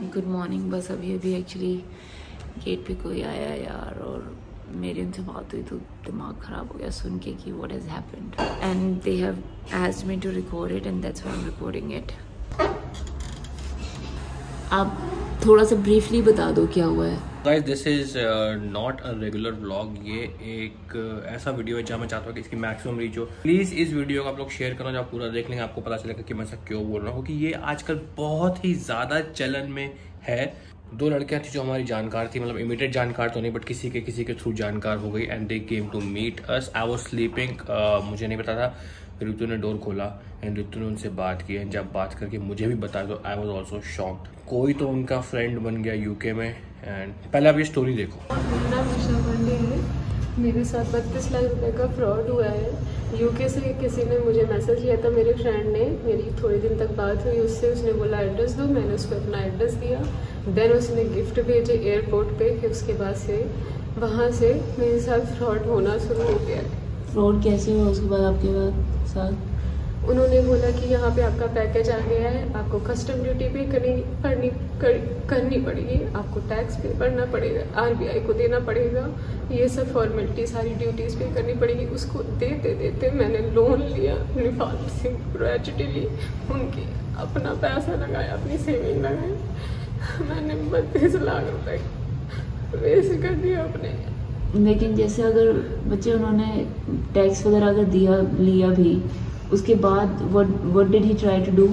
Good morning बस अभी अभी एक्चुअली गेट पे कोई आया यार और मेरी उनसे बात हुई तो दिमाग ख़राब हो गया सुन के कि what is happened and they have as me to record it and that's I am recording it आप थोड़ा सा ब्रीफली बता दो क्या हुआ है। Guys this is not a regular vlog ये एक uh, ऐसा वीडियो है जहाँ मैं चाहता हूँ कि इसकी मैक्सिमम रीच हो। प्लीज़ इस वीडियो को आप लोग शेयर करो जब पूरा देख लेंगे आपको पता चलेगा कि मैं ऐसा क्यों बोल रहा हूँ क्योंकि ये आजकल बहुत ही ज़्यादा चलन में है। दो लड़कियाँ थी जो हमारी जानकार थी मतलब इमीडिएट जानकार तो नहीं बट किसी के किसी के थ्रू जानकार हो गई and they came to meet us I was sleeping मुझे नहीं पता था। ऋतु ने डोर खोला एंड ऋतु ने उनसे बात की एंड जब बात करके मुझे भी बताया तो आई वॉज़ ऑल्सो शॉक्ड कोई तो उनका फ्रेंड बन गया यूके में एंड पहले आप ये स्टोरी देखो। मेरा पांडे है। मेरे साथ बत्तीस लाख रुपए का फ्रॉड हुआ है। यूके से किसी ने मुझे मैसेज किया था मेरे फ्रेंड ने। मेरी थोड़ी दिन तक बात हुई, उससे उसने बोला एड्रेस दो। मैंने उसको अपना एड्रेस दिया। देन उसने गिफ्ट भेजे एयरपोर्ट पे, फिर उसके बाद से वहाँ से मेरे साथ फ्रॉड होना शुरू हो गया। फ्रॉड कैसे हुआ उसके बाद आपके बाद साथ? उन्होंने बोला कि यहाँ पे आपका पैकेज आ गया है आपको कस्टम ड्यूटी पे करनी पड़नी कर, करनी पड़ेगी आपको टैक्स पे करना पड़ेगा आरबीआई को देना पड़ेगा ये सब फॉर्मेलिटी सारी ड्यूटीज़ पे करनी पड़ेगी उसको देते देते मैंने लोन लिया निफाल से ग्रेजुअली उनकी अपना पैसा लगाया अपनी सेविंग लगाई मैंने बत्तीस लाख रुपए वेस्ट कर दिया अपने। लेकिन जैसे अगर बच्चे उन्होंने टैक्स वगैरह अगर दिया लिया भी उसके बाद what did he try to do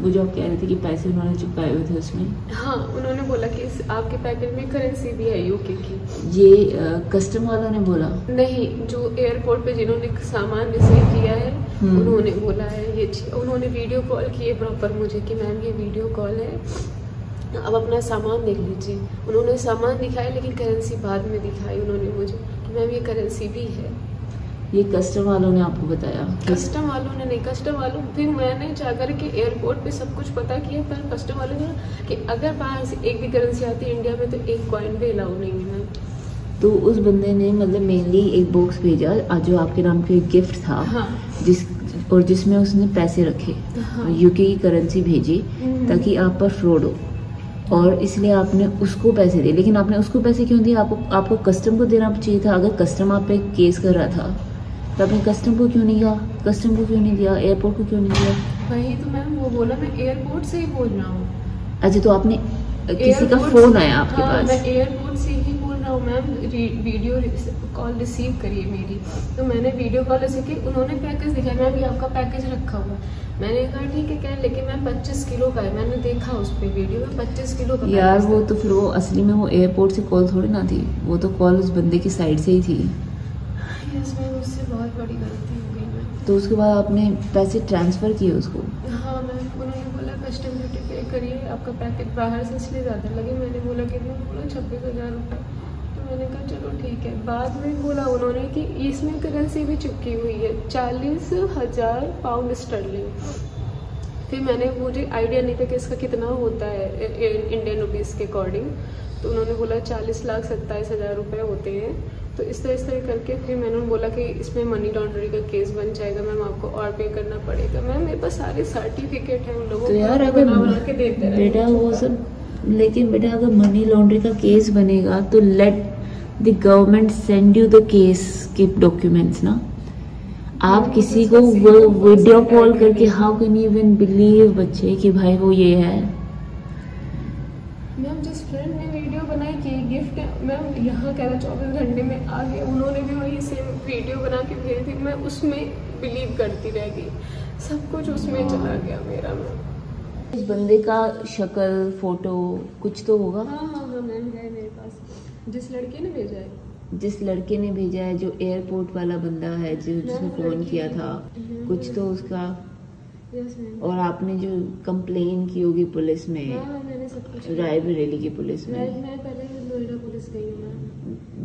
वो जो आप कह रहे थे कि पैसे उन्होंने चिपकाए हुए थे उसमें। हाँ उन्होंने बोला कि इस आपके पैकेट में करेंसी भी है यूके की। ये कस्टम वालों ने बोला? नहीं जो एयरपोर्ट पे जिन्होंने सामान रिसीव किया है हम्म। उन्होंने बोला है ये उन्होंने वीडियो कॉल किए प्रॉपर मुझे कि मैम ये वीडियो कॉल है। अब अपना सामान देख लीजिए। उन्होंने सामान दिखाया लेकिन करेंसी बाद में दिखाई उन्होंने मुझे। कि मैम ये करेंसी भी है। ये कस्टम वालों ने आपको बताया? कस्टम वालों ने नहीं कस्टम वालों। फिर मैंने जाकर के एयरपोर्ट पे सब कुछ पता किया। पर कस्टम वालों ने कि अगर बाहर से एक भी करेंसी आती है इंडिया में तो एक कॉइन भी अलाउ नहीं है तो उस बंदे ने मतलब मेनली एक बॉक्स भेजा आज जो आपके नाम का एक गिफ्ट था हाँ। जिस और जिसमें उसने पैसे रखे हाँ। यूके की करेंसी भेजी हम्म। ताकि आप पर फ्रॉड हो। और इसलिए आपने उसको पैसे दिए। लेकिन आपने उसको पैसे क्यों दिए? आपको आपको कस्टम को देना चाहिए था। अगर कस्टम आप पे केस कर रहा था तो आपने कस्टम को क्यों नहीं दिया? कस्टम को क्यों नहीं दिया? एयरपोर्ट को क्यों नहीं दिया? वही तो मैम वो बोला मैं एयरपोर्ट से ही बोल रहा हूँ। अच्छा तो आपने किसी का फ़ोन आया आपके हाँ, पास? मैं एयरपोर्ट से ही हूँ मैम वीडियो कॉल रिसीव करिए मेरी। तो मैंने वीडियो कॉल रिसीव की उन्होंने पैकेज दिखाया मैम ये आपका पैकेज रखा हुआ है। मैंने कहा ठीक है क्या लेकिन मैम पच्चीस किलो का है। मैंने देखा उस पर वीडियो में पच्चीस किलो का यार वो तो फिर वो असली में वो एयरपोर्ट से कॉल थोड़ी ना थी। वो तो कॉल उस बंदे की साइड से ही थी। यस मैम उससे बहुत बड़ी गलती हो गई मैम। तो उसके बाद आपने पैसे ट्रांसफ़र किए उसको? हाँ मैम उन्होंने बोला कस्टम ड्यूटी पे करिए आपका पैकेज बाहर से इसलिए ज़्यादा लगे। मैंने बोला कितना बोला छब्बीस हज़ार रुपये तो मैंने कहा चलो ठीक है। बाद में बोला उन्होंने कि इसमें करेंसी भी चुकी हुई है चालीस हज़ार पाउंड स्टर्लिंग फिर मैंने मुझे आइडिया नहीं था कि इसका कितना होता है इंडियन रुपीज़ के अकॉर्डिंग तो उन्होंने बोला चालीस लाख सत्ताईस हज़ार रुपये होते हैं। तो इस तरह इस तरह करके फिर मैंने बोला कि इसमें मनी लॉन्ड्रिंग का केस बन जाएगा मैम आपको और पे करना पड़ेगा। मैम मेरे पास सारे सर्टिफिकेट हैं उन लोगों तो को यार अगर बना बना के देते बेटा वो सब लेकिन बेटा अगर मनी लॉन्ड्री का केस बनेगा तो let the government send you the case के डॉक्यूमेंट्स ना आप किसी को वो वीडियो कॉल करके। How can you even believe बच्चे कि भाई वो ये है? मैम जिस फ्रेंड ने वीडियो बनाई कि गिफ्ट मैम यहाँ कह रहा चौबीस घंटे में आ गया उन्होंने भी वही सेम वीडियो बना के भेज दी मैं उसमें बिलीव करती रह गई। सब कुछ उसमें चला गया मेरा मैम। इस बंदे का शक्ल फ़ोटो कुछ तो होगा? हाँ हाँ हाँ मैम है मेरे पास। जिस लड़के ने भेजा है। जिस लड़के ने भेजा है जो एयरपोर्ट वाला बंदा है जो जिसने फ़ोन किया था। हम्म, कुछ तो उसका और आपने जो कंप्लेन की होगी पुलिस में राय हाँ कुछ रायबरेली की पुलिस में। मैं पहले नोएडा पुलिस गई हूँ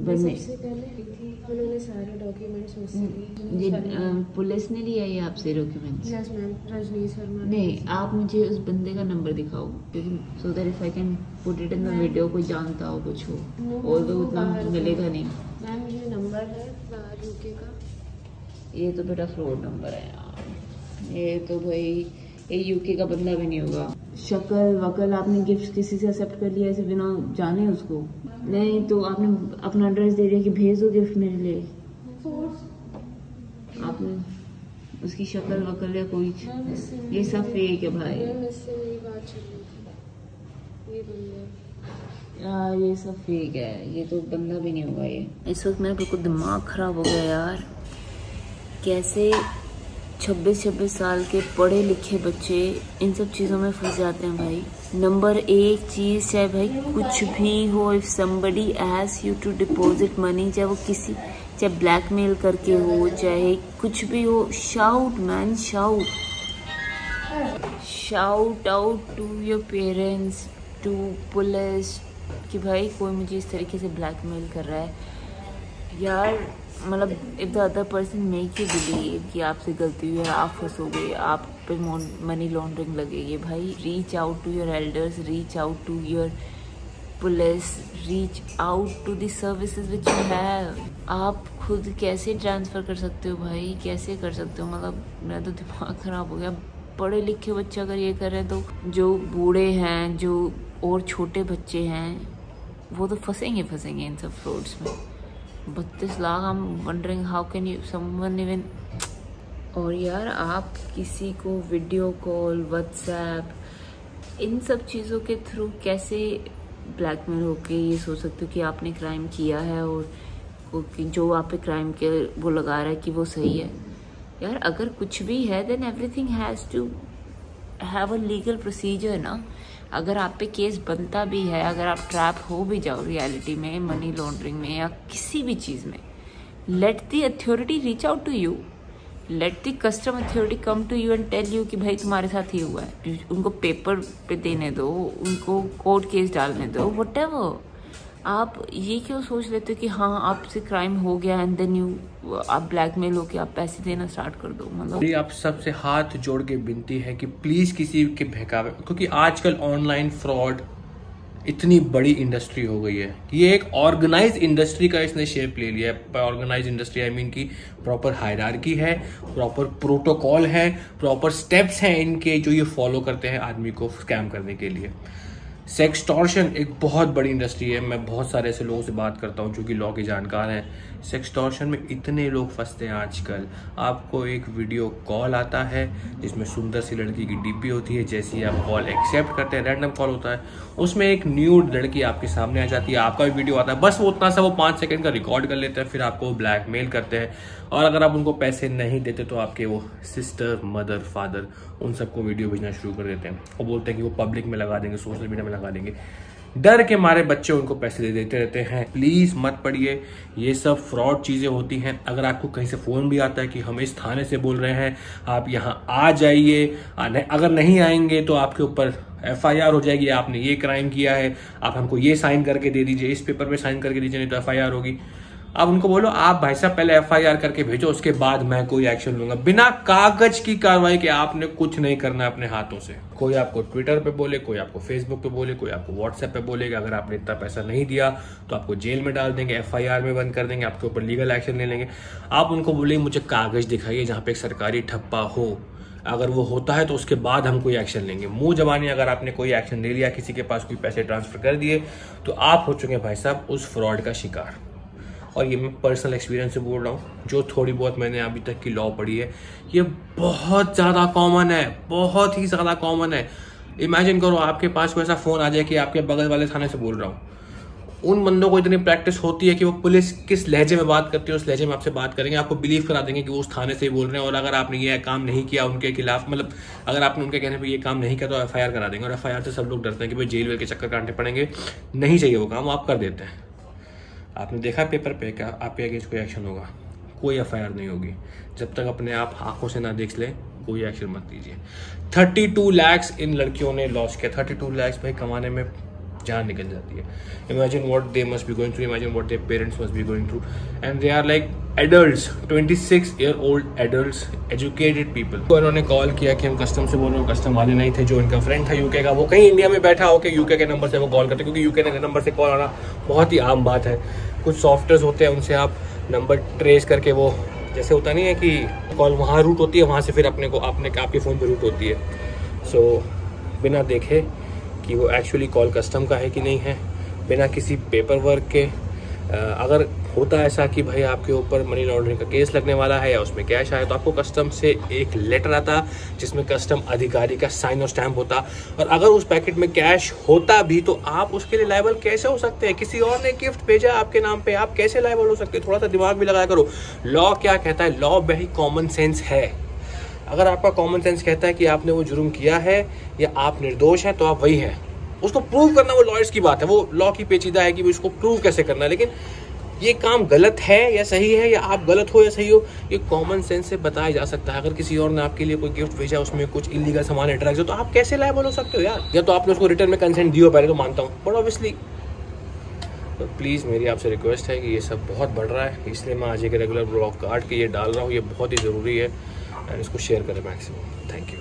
सबसे पहले गई थी उन्होंने सारे डॉक्यूमेंट्स मुझसे लिए अ, पुलिस ने लिया ये आपसे documents yes ma'am Rajneesh Verma नहीं आप मुझे उस बंदे का नंबर दिखाओ क्योंकि so that if I can put it in the video कोई जानता हो कुछ हो। और तो उतना मिलेगा नहीं। मैम ये नंबर है बाहर यूके का। ये तो बेटा फ्रॉड नंबर है यार। ये तो भाई ये यूके का बंदा भी नहीं होगा। शक्ल, वकल आपने गिफ्ट किसी से एक्सेप्ट कर लिया ऐसे बिना जाने उसको? नहीं तो आपने अपना एड्रेस दे दिया कि भेज दो गिफ्ट मेरे लिए। आपने उसकी शक्ल, वकल या कोई ये सब फेक है भाई। यार, ये सब फेक है। ये तो बंदा भी नहीं होगा ये। इस वक्त मेरा बिल्कुल दिमाग खराब हो गया यार। कैसे 26-26 साल के पढ़े लिखे बच्चे, इन सब चीज़ों में फंस जाते हैं भाई। नंबर एक चीज़ चाहे भाई, कुछ भी हो if somebody as you to deposit money चाहे वो किसी, चाहे ब्लैकमेल करके हो, चाहे कुछ भी हो shout man shout shout out to your parents to police कि भाई कोई मुझे इस तरीके से ब्लैकमेल कर रहा है। यार मतलब if the other person make you believe कि आपसे गलती हुई है, आप फंसोगे आप पे मनी लॉन्ड्रिंग लगेगी, भाई reach out to your elders reach out to your police reach out to the services which you have आप खुद कैसे ट्रांसफ़र कर सकते हो भाई? कैसे कर सकते हो? मतलब मेरा तो दिमाग ख़राब हो गया। पढ़े लिखे बच्चे अगर ये कर रहे हैं तो जो बूढ़े हैं, जो और छोटे बच्चे हैं, वो तो फंसेंगे फंसेंगे इन सब फ्रॉड्स में। बत्तीस लाख हम wondering how can you someone even और यार आप किसी को वीडियो कॉल व्हाट्सएप इन सब चीज़ों के थ्रू कैसे ब्लैकमेल होके ये सोच सकते हो कि आपने क्राइम किया है और जो आप पे क्राइम के वो लगा रहा है कि वो सही है। यार, अगर कुछ भी है then everything has to have a legal procedure ना? अगर आप पे केस बनता भी है, अगर आप ट्रैप हो भी जाओ रियलिटी में मनी लॉन्ड्रिंग में या किसी भी चीज़ में let the authority reach out to you let the custom authority come to you and tell you कि भाई तुम्हारे साथ ये हुआ है। उनको पेपर पे देने दो, उनको कोर्ट केस डालने दो वट आप ये क्यों सोच लेते हो कि हाँ आपसे क्राइम हो गया एंड देन यू आप ब्लैकमेल हो के आप पैसे देना स्टार्ट कर दो मतलब? आप सबसे हाथ जोड़ के विनती है कि प्लीज़ किसी के बहकावे, क्योंकि आजकल ऑनलाइन फ्रॉड इतनी बड़ी इंडस्ट्री हो गई है। ये एक ऑर्गेनाइज इंडस्ट्री का इसने शेप ले लिया है। ऑर्गेनाइज इंडस्ट्री आई मीन की प्रॉपर हायरार्की है प्रॉपर प्रोटोकॉल है प्रॉपर स्टेप्स हैं इनके जो ये फॉलो करते हैं आदमी को स्कैम करने के लिए। सेक्सटॉर्शन एक बहुत बड़ी इंडस्ट्री है। मैं बहुत सारे ऐसे लोगों से बात करता हूँ जो कि लॉ के जानकार हैं। सेक्सटॉर्शन में इतने लोग फंसते हैं आजकल। आपको एक वीडियो कॉल आता है, जिसमें सुंदर सी लड़की की डीपी होती है, जैसे ही आप कॉल एक्सेप्ट करते हैं रैंडम कॉल होता है। उसमें एक न्यूड लड़की आपके सामने आ जाती है, आपका भी वीडियो आता है। बस वो उतना सा वो पाँच सेकेंड का रिकॉर्ड कर लेते हैं, फिर आपको ब्लैकमेल करते हैं। और अगर आप उनको पैसे नहीं देते तो आपके वो सिस्टर मदर फादर उन सबको वीडियो भेजना शुरू कर देते हैं। और बोलते हैं कि वो पब्लिक में लगा देंगे सोशल मीडिया में लगा देंगे। डर के मारे बच्चे उनको पैसे दे देते रहते हैं। प्लीज़ मत पढ़िए। ये सब फ्रॉड चीज़ें होती हैं। अगर आपको कहीं से फ़ोन भी आता है कि हम इस थाने से बोल रहे हैं, आप यहाँ आ जाइए। अगर नहीं आएँगे तो आपके ऊपर एफआईआर हो जाएगी। आपने ये क्राइम किया है। आप हमको ये साइन करके दे दीजिए। इस पेपर पे साइन करके दीजिए, नहीं तो एफआईआर होगी। अब उनको बोलो, आप भाई साहब पहले एफआईआर करके भेजो, उसके बाद मैं कोई एक्शन लूँगा। बिना कागज़ की कार्रवाई के आपने कुछ नहीं करना अपने हाथों से। कोई आपको ट्विटर पे बोले, कोई आपको फेसबुक पे बोले, कोई आपको व्हाट्सएप पे बोलेगा अगर आपने इतना पैसा नहीं दिया तो आपको जेल में डाल देंगे एफआईआर में बंद कर देंगे, आपके ऊपर लीगल एक्शन ले लेंगे। आप उनको बोले मुझे कागज़ दिखाइए जहाँ पे एक सरकारी ठप्पा हो। अगर वो होता है तो उसके बाद हम कोई एक्शन लेंगे। मुँह जबानी अगर आपने कोई एक्शन ले लिया, किसी के पास कोई पैसे ट्रांसफ़र कर दिए तो आप हो चुके भाई साहब उस फ्रॉड का शिकार। और ये मैं पर्सनल एक्सपीरियंस से बोल रहा हूँ, जो थोड़ी बहुत मैंने अभी तक की लॉ पढ़ी है, ये बहुत ज़्यादा कॉमन है, बहुत ही ज़्यादा कॉमन है। इमेजिन करो, आपके पास कोई ऐसा फ़ोन आ जाए कि आपके बगल वाले थाने से बोल रहा हूँ। उन बंदों को इतनी प्रैक्टिस होती है कि वो पुलिस किस लहजे में बात करती है, उस लहजे में आपसे बात करेंगे, आपको बिलीव करा देंगे कि वो उस थाने से ही बोल रहे हैं। और अगर आपने ये काम नहीं किया उनके खिलाफ मतलब अगर आपने उनके कहने पर ये काम नहीं किया तो एफआईआर करा देंगे। और एफआईआर से सब लोग डरते हैं कि भाई जेल वेल के चक्कर काटने पड़ेंगे, नहीं चाहिए वो काम आप कर देते हैं। आपने देखा पेपर पे क्या आपके अगेंस्ट कोई एक्शन होगा? कोई एफ़ नहीं होगी। जब तक अपने आप आँखों से ना देख ले, कोई एक्शन मत दीजिए थर्टी टू लैक्स इन लड़कियों ने लॉस किया। थर्टी टू लैक्स भाई कमाने में जान निकल जाती है। Imagine what they must be going through imagine what they parents must be going through and they are like adult twenty six year old adult educated people तो इन्होंने कॉल किया कि हम कस्टम से बोल रहे हो कस्टम वाले नहीं थे जो इनका फ्रेंड था यूके का वो कहीं इंडिया में बैठा हो कि यूके के नंबर से वो कॉल करते क्योंकि यूके के नंबर से कॉल आना बहुत ही आम बात है। कुछ सॉफ्टवेयर होते हैं उनसे आप नंबर ट्रेस करके वो जैसे होता नहीं है कि कॉल वहाँ रूट होती है वहाँ से फिर अपने को अपने आपके फ़ोन पर रूट होती है। सो so, बिना देखे कि वो एक्चुअली कॉल कस्टम का है कि नहीं है, बिना किसी पेपर वर्क के अगर होता ऐसा कि भाई आपके ऊपर मनी लॉन्ड्रिंग का केस लगने वाला है या उसमें कैश आया तो आपको कस्टम से एक लेटर आता, जिसमें कस्टम अधिकारी का साइन और स्टैम्प होता। और अगर उस पैकेट में कैश होता भी तो आप उसके लिए लाइबल कैसे हो सकते हैं? किसी और ने गिफ्ट भेजा आपके नाम पे, आप कैसे लाइबल हो सकते हैं? थोड़ा सा दिमाग भी लगाया करो। लॉ क्या कहता है? लॉ वही कॉमन सेंस है। अगर आपका कॉमन सेंस कहता है कि आपने वो जुर्म किया है, या आप निर्दोष हैं तो आप वही हैं। उसको प्रूव करना वो लॉयर्स की बात है। वो लॉ की पेचीदा है कि उसको प्रूव कैसे करना है। लेकिन ये काम गलत है या सही है, या आप गलत हो या सही हो, ये कॉमन सेंस से बताया जा सकता है। अगर किसी और ने आपके लिए कोई गिफ्ट भेजा, उसमें कुछ इलीगल सामान है है तो आप कैसे लाइबल हो सकते हो यार? या तो आपने उसको रिटर्न में कंसेंट दियो पहले तो मानता हूँ। बट ऑब्वियसली तो प्लीज़ मेरी आपसे रिक्वेस्ट है कि ये सब बहुत बढ़ रहा है। इसलिए मैं आज एक रेगुलर ब्लॉग काट के ये डाल रहा हूँ। ये बहुत ही ज़रूरी है। एंड इसको शेयर करें मैक्सिमम थैंक यू